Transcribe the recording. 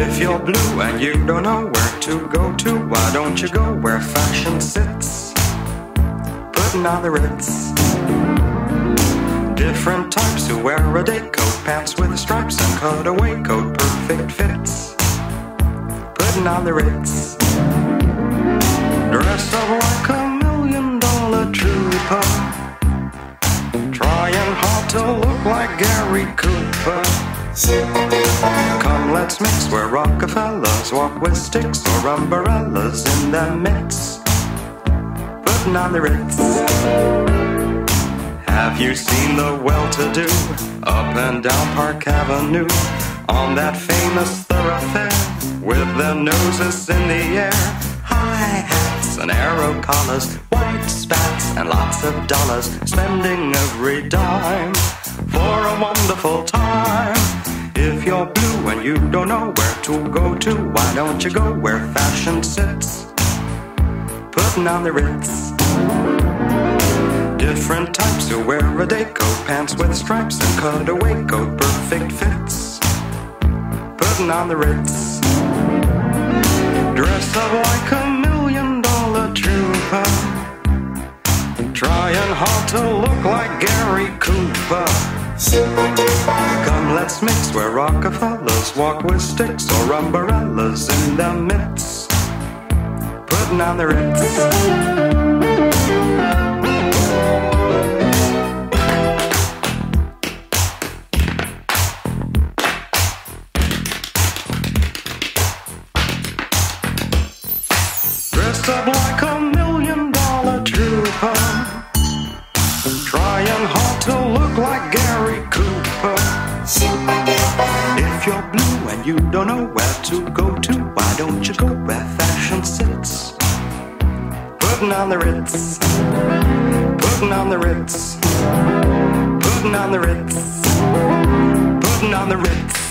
If you're blue and you don't know where to go to, why don't you go where fashion sits? Putting on the ritz. Different types who wear a day coat, pants with stripes and cutaway coat, perfect fits. Putting on the ritz. Dressed up like a million dollar trooper. Trying hard to look like Gary Cooper. Come, let's mix where Rockefellers walk with sticks or umbrellas in their midst. Putting on the ritz. Have you seen the well-to-do up and down Park Avenue on that famous thoroughfare with their noses in the air? High hats and arrow collars, white spats and lots of dollars, spending every dime for a wonderful time. You don't know where to go to, why don't you go where fashion sits? Putting on the ritz. Different types who wear a day coat, pants with stripes and cutaway coat, perfect fits. Putting on the ritz. Dress up like a million dollar trooper. Trying hard to look like Gary Cooper. Come, let's mix where Rockefellers walk with sticks or umbrellas in their midst. Putting on the ritz. Dressed up like a million dollar trooper. Trying hard to look like you don't know where to go to, why don't you go where fashion sits? Putting on the ritz. Putting on the ritz. Putting on the ritz. Putting on the ritz.